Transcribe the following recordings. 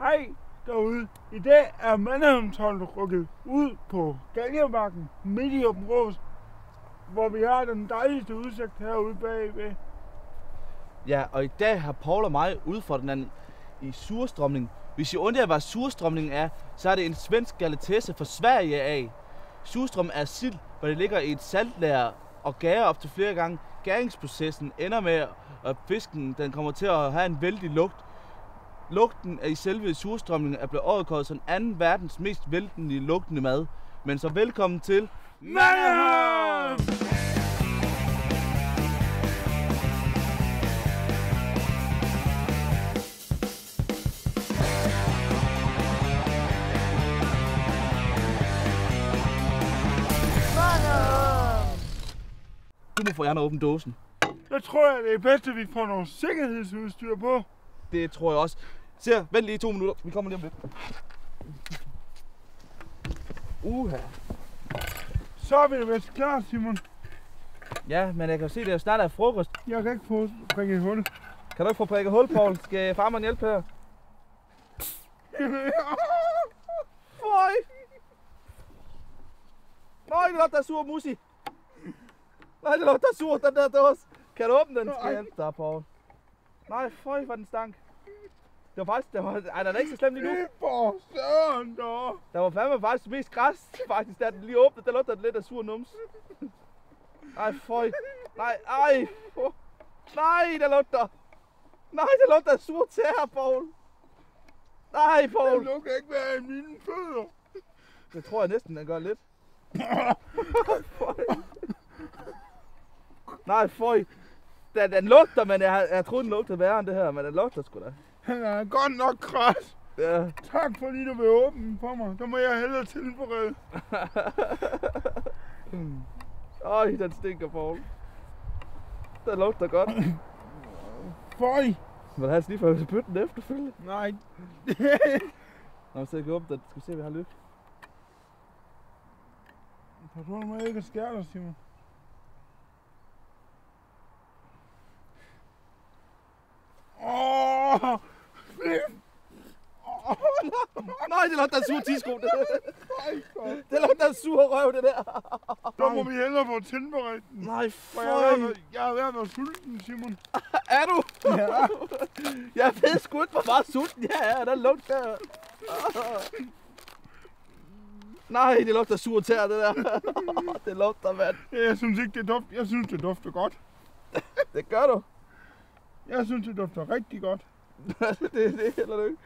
Hej derude. I dag er mandhavnsholdet rykket ud på Galjebakken midt i området, hvor vi har den dejligste udsigt herude bagved. Ja, og i dag har Paul og mig udfordret den i surstrømning. Hvis I undrer, hvad surstrømning er, så er det en svensk galatesse fra Sverige af. Surstrøm er sild, hvor det ligger i et saltlager og gærer op til flere gange. Gæringsprocessen ender med, at fisken den kommer til at have en vældig lugt. Lugten af i selve surstrømningen er blevet overkåret som anden verdens mest vældige lugtende mad. Men så velkommen til Manderham! Du må få jer at åbne dåsen. Jeg tror, det er bedst, at vi får noget sikkerhedsudstyr på. Det tror jeg også. Se, vent lige to minutter. Vi kommer lige om lidt. Uha. Så er vi da vist klar, Simon. Ja, men jeg kan jo se, det er snart er frokost. Jeg kan ikke få prikket hul. Kan du ikke få prikket hul, Paul? Skal farmand hjælpe her? Føj! Nej, det lugter sur musi. Nej, det lugter sur, den der dåse. Kan du åbne den? Skal jeg hjælpe dig, Paul? Nej, føj, hvor den stank. Det var faktisk, det var, ej, den er ikke så slemt lige nu. For søren da. Der var fandme faktisk mest græs, faktisk, da den lige åbnede. Der lugter den lidt af sur nums. Ej, føj. Nej, ej. Fu- Nej, der lugter. Nej, der lugter af sur tær, Paul. Nej, Det Paul. lugter ikke være i mine fødder. Det tror jeg næsten, den gør lidt. Nej, føj. Den, den lugter, men jeg, jeg troede, den lugtede værre end det her, men den lugter sgu da. Han er godt nok kras. Ja. Tak fordi du vil åbne for mig. Der må jeg hellere tilberede. Øj, den stinker, Paul. Den lugter godt. Føj. Men han lige for at spytte den efterfølgende. Nej. Nå, så jeg kan åbne den. Skal vi se, hvad jeg har lyst. Pas på, må ikke skære dig, Simon. Åh! Nej, det lugter af sur tisko. Det, det lugter af sur røv, det der. Der må vi hellere få tilberedt den. Nej, For jeg er, ved at være- jeg er ved at være sulten, Simon. Er du? Ja. Jeg ved sgu ikke, hvor meget sulten jeg er. Den lugter. Nej, det lugter sur tær, det der. Det lugter, mand. Jeg synes ikke, det dufter. Jeg synes, det dufter godt. Det gør du. Jeg synes, det dufter rigtig godt. det, det heller du ikke.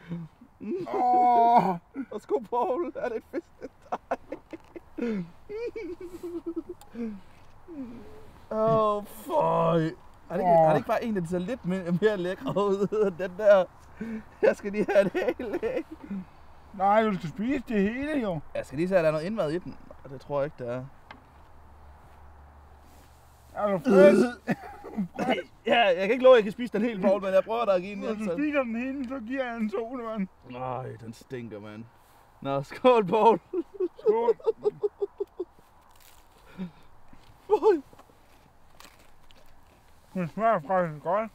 Åh! Sko Paul, er det et fisk? Åh, oh, føj. Er det, ikke, er det ikke bare en, der ser lidt mere, lækre ud den der? Jeg skal lige have det hele? Nej, du skal spise det hele, jo. Jeg skal lige se, at der er noget indmad i den. Det tror jeg ikke, der er. Er du frisk? Ja, jeg kan ikke love, at jeg kan spise den helt, Paul, men jeg prøver da at give den Hvis du Jensen. spiser den hele, så giver jeg en sodavand. Nej, den stinker, mand. Nå, skål, Paul. Skål. Føj. Det smager faktisk godt.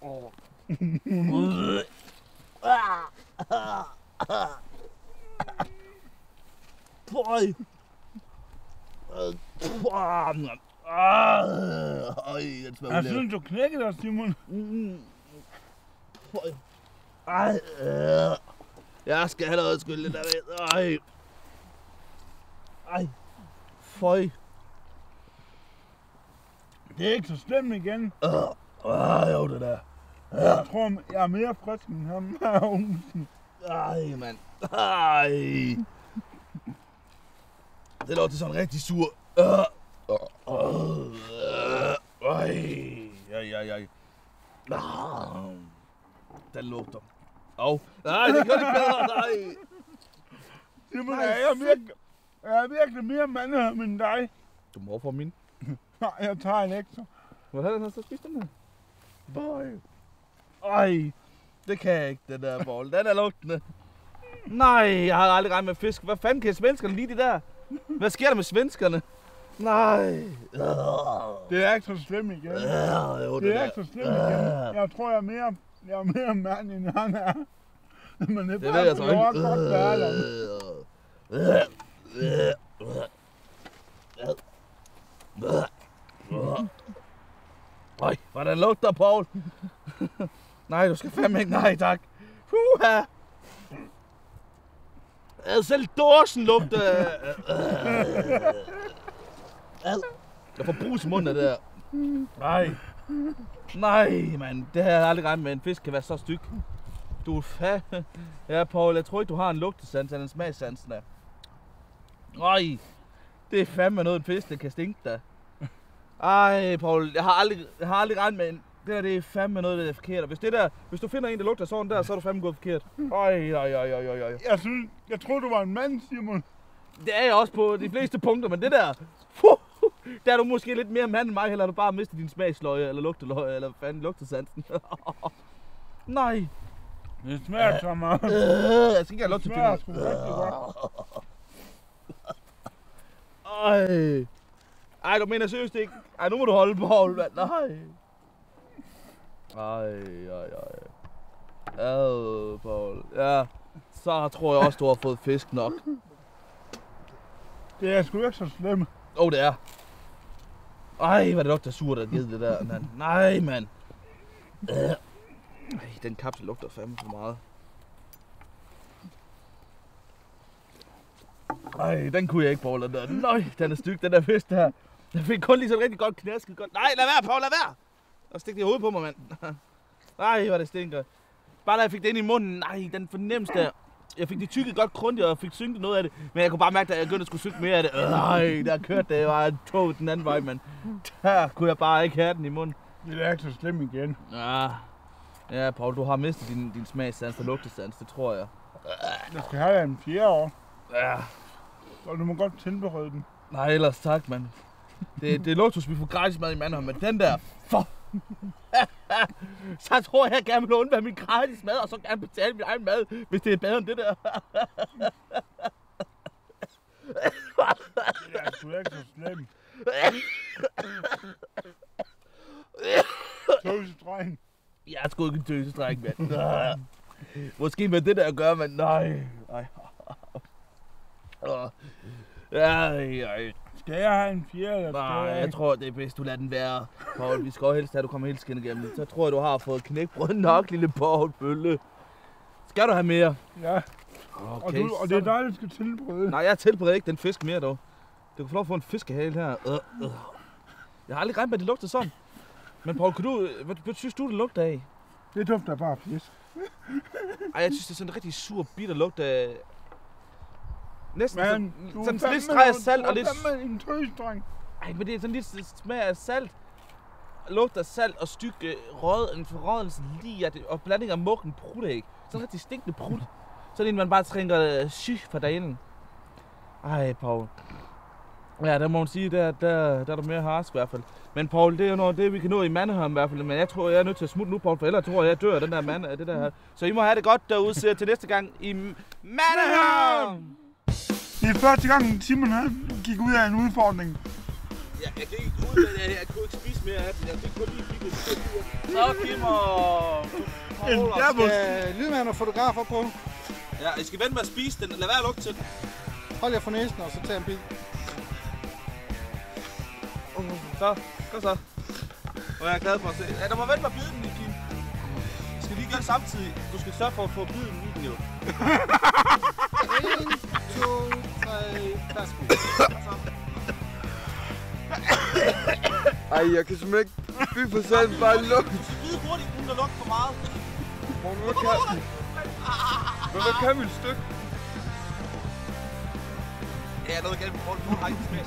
Føj. Øj, den smager Jeg synes, du knækkede dig, Simon. Mm. Ej, øh. Jeg skal allerede skylde lidt af det. Ej. Ej. Føj. Det er ikke så slemt igen. Øh. Ej, jo, det der. Jeg tror, jeg er mere frisk end ham her Olsen. Ej, mand. Ej. Det lugter sådan rigtig sur. Øh. Øh. Ej. Ej, ej. Ah. Den lugter. Åh. Oh. Nej, det gør det ikke bedre. Nej. Simon, Nej, er jeg, virkelig, jeg er virkelig mere mandeham end dig. Du må få min. Nej, jeg tager en ekstra. Hvordan har du så spist den her? Bøj. Ej, Det kan jeg ikke, den der bold. Den er lugtende. Nej, jeg har aldrig regnet med fisk. Hvad fanden kan svenskerne lide det der? Hvad sker der med svenskerne? Nej. det er ikke så slemt igen. Jo, Det er der. ikke så slemt igen. Jeg tror, jeg er mere, jeg er mere mand, end han er. Men det, Det ved jeg så det ikke. godt være der. Øj, hvordan lugter, Paul? nej, du skal fandme ikke. Nej, tak. Puha. Selv dåsen lugter. Ad. Jeg får brus i munden der. Nej. Nej, mand. Det har jeg aldrig regnet med. En fisk kan være så styg. Du er fa... Ja, Paul, jeg tror ikke, du har en lugtesans eller en smagsansen af. Ej, det er fandme noget, en fisk, der kan stinke da. Ej, Paul, jeg har aldrig, jeg har aldrig regnet med en... Det der, det er fandme noget, der er forkert. Og hvis, det der, hvis du finder en, der lugter sådan der, så er du fandme gået forkert. Ej, ej, ej, ej, ej. Jeg synes, jeg troede, du var en mand, Simon. Det er jeg også på de fleste punkter, men det der... Fuh, der er du måske lidt mere mand end mig, eller har du bare mistet din smagsløje, eller lugteløje, eller hvad fanden lugtesansen. Nej. Det smager så meget. Øh, jeg skal ikke have lov Det til at finde godt. Ej. Ej, du mener seriøst ikke? Ej, nu må du holde på, mand. Nej. Ej, ej, ej. Ad, Paul. Ja, så tror jeg også, du har fået fisk nok. Det er sgu ikke så slemt. Åh, oh, det er. Ej, hvad det lugter surt at givet det der, mand. Nej, mand. Øh. Ej, den kapsel lugter fandme for meget. Ej, den kunne jeg ikke, Paul. Den der. Nej, den er styk, den der fisk der. Jeg fik kun lige sådan rigtig godt knasket godt. Nej, lad være, Paul, lad være! Og stik det i hovedet på mig, mand. Nej, hvor det stinker. Bare da jeg fik det ind i munden, nej, den fornemmelse der. Jeg fik det tykket godt grundigt, og jeg fik synket noget af det. Men jeg kunne bare mærke, at jeg begyndte at skulle synke mere af det. Nej, der kørte det. Var tog den anden vej, men der kunne jeg bare ikke have den i munden. Det er ikke så slemt igen. Ja, ja Paul, du har mistet din, din smagssans og lugtesans, det tror jeg. Jeg skal have en fjerde år, Ja. og du må godt tilberede den. Nej, ellers tak, mand. Det, det er luksus, vi får gratis mad i Mandholm, men den der... For... så tror jeg, jeg gerne vil undvære min gratis mad, og så gerne betale min egen mad, hvis det er bedre end det der. Det er sgu ikke så slemt. Tøsedreng. Jeg er sgu ikke en tøsestræk, mand. Måske med det der at gøre, men nej. nej. Ej, ej. Skal jeg have en fjerde, eller Nej, jeg jeg tror, det er bedst, du lader den være. Paul, vi skal også helst have, at du kommer helt skinnet igennem. Så tror jeg, du har fået knækbrød nok, lille Paul Bølle. Skal du have mere? Ja, Okay, og, du, og det er dig, der skal tilberede. Nej, jeg tilbereder ikke den fisk mere, dog. Du kan få lov at få en fiskehale her. Øh, øh. Jeg har aldrig regnet med, at det lugter sådan. Men Paul, kan du, hvad, hvad synes du, det lugter af? Det dufter bare fisk. Ej, jeg synes, det er sådan en rigtig sur, bitter lugt af... Næsten Men sådan, du er sådan lidt streg af salt du og er lidt... fandme en tøsedreng. Ej, men det er sådan lidt smag af salt. Lugt af salt og styk øh, rød, en forrådelse lige af det, og blanding af muggen prutæg. Sådan rigtig stinkende prut. Sådan en, man bare trinker øh, syg fra dagen. Ej, Paul. Ja, der må man sige, der, der, der er du mere harsk i hvert fald. Men Paul, det er jo noget, det vi kan nå i Mandeholm i hvert fald. Men jeg tror, jeg er nødt til at smutte nu, Paul, for ellers tror jeg, jeg dør af den der mand det der. Så I må have det godt derude, til næste gang i Mandeholm! Det er første gang, Simon han gik ud af en udfordring. Ja, jeg kan ikke ud af det, jeg kunne ikke spise mere af det. Jeg fik kun lige fik det. Så giv mig... En derbus. Skal lydmand og fotografer på? Ja, I skal vente med at spise den. Lad være at lugte til den. Hold jer for næsen, og så tag en bid. Så, kom så. Og jeg er glad for at se. Ja, der må vente med at bide den i Kim. Skal lige gøre det samtidig. Du skal sørge for at få biden i den jo. Ej, jeg kan simpelthen ikke fy for satan bare lugt. Bid hurtigt, uden at lugte for meget. Hvor hvad kan, hvad, hvad kan mit stykke? Ja, noget galt med folk. Nu har ikke smag